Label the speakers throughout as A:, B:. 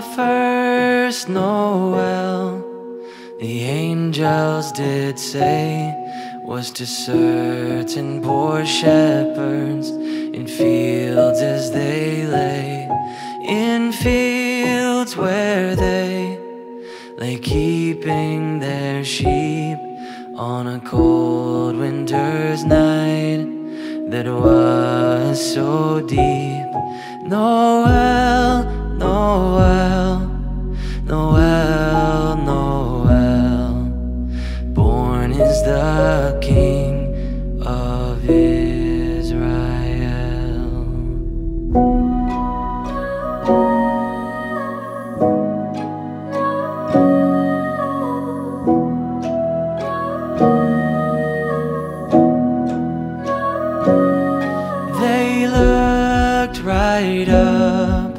A: First Noel, the angels did say, was to certain poor shepherds in fields as they lay, in fields where they lay keeping their sheep on a cold winter's night that was so deep. Noel, Noel, Noel, Noel. Born is the King of Israel. They looked right up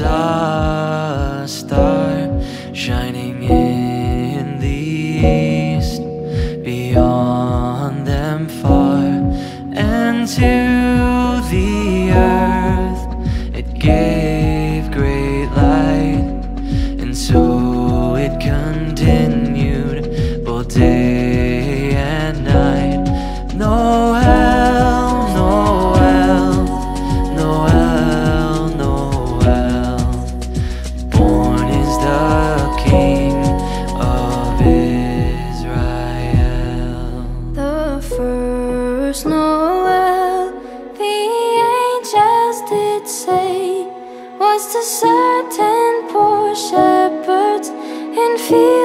A: and
B: did say, was to certain poor shepherds in fields